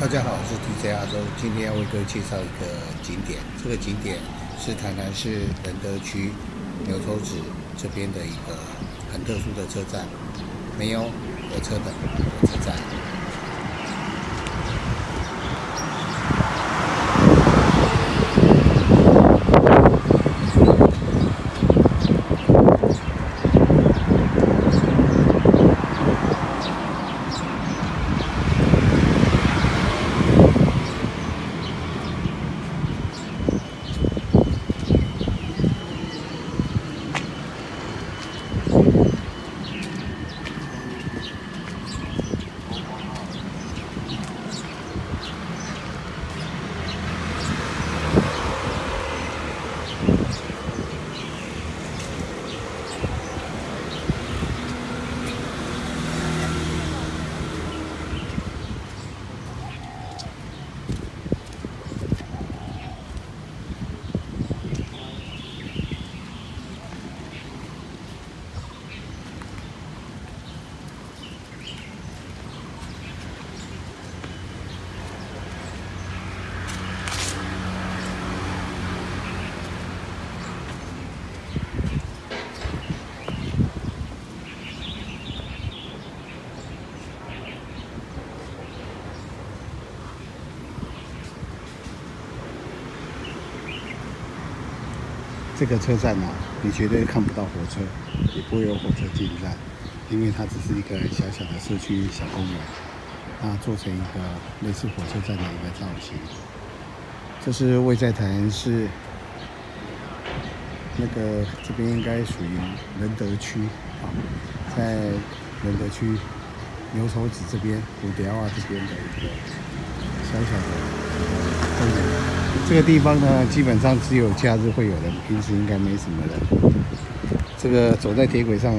大家好，我是 DJ 阿周，今天要为各位介绍一个景点。这个景点是台南市仁德区牛头子这边的一个很特殊的车站，没有火车的火车站。这个车站呢，你绝对看不到火车，也不会有火车进站，因为它只是一个小小的社区小公园，那做成一个类似火车站的一个造型。这是位在台南市那个这边应该属于仁德区啊，在仁德区牛头子这边、古寮啊这边的一个小小的公园。这个地方呢，基本上只有假日会有人，平时应该没什么人。这个走在铁轨上，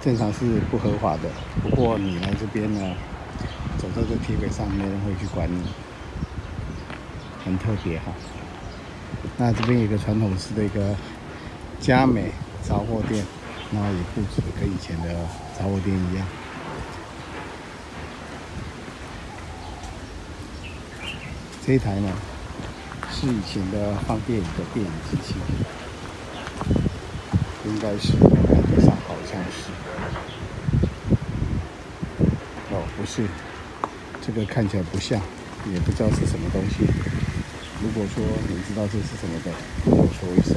正常是不合法的。不过你来这边呢，走在这铁轨上，没人会去管你，很特别哈。那这边有个传统式的一个佳美杂货店，那也不止跟以前的杂货店一样。这台呢？是以前的放电影的电影机器，应该是感觉上好像是。哦，不是，这个看起来不像，也不知道是什么东西。如果说你知道这是什么的，跟我说一声。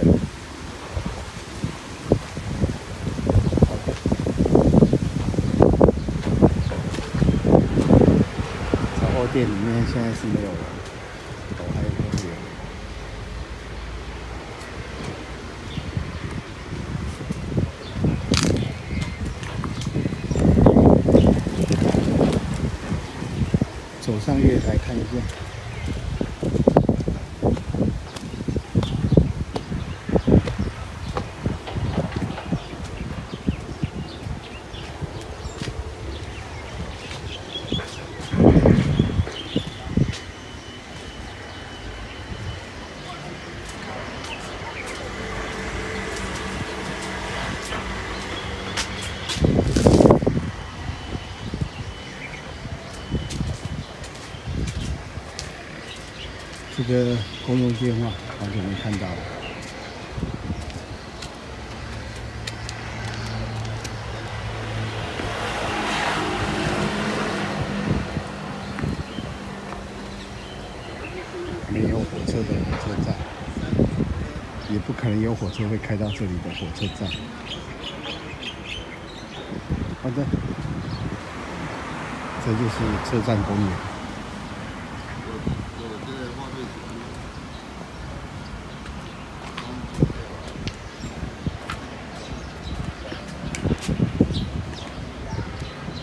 杂货店里面现在是没有了。走上月台看一下。这个公用电话好久没看到了。没有火车的火车站，也不可能有火车会开到这里的火车站。好的，这就是车站公园。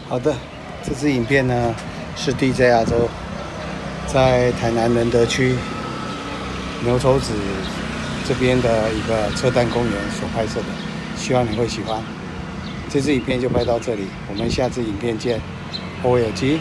好的，这支影片呢是 DJ 亚洲在台南仁德区牛头子这边的一个车站公园所拍摄的，希望你会喜欢。这支影片就拍到这里，我们下次影片见，我有机。